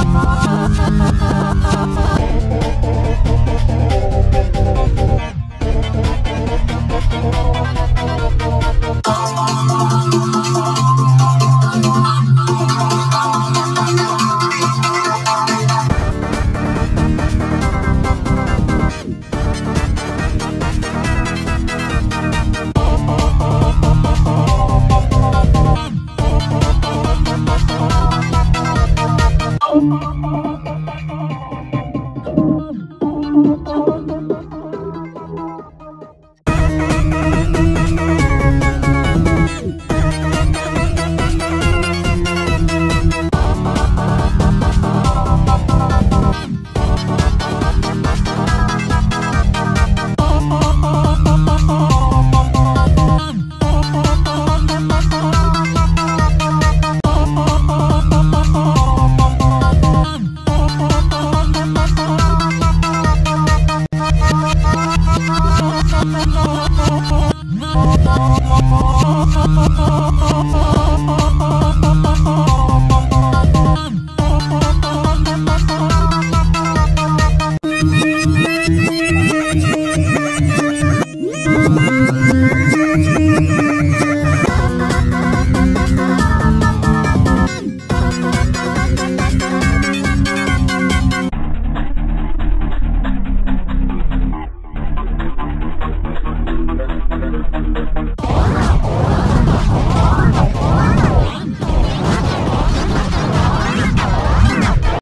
Thank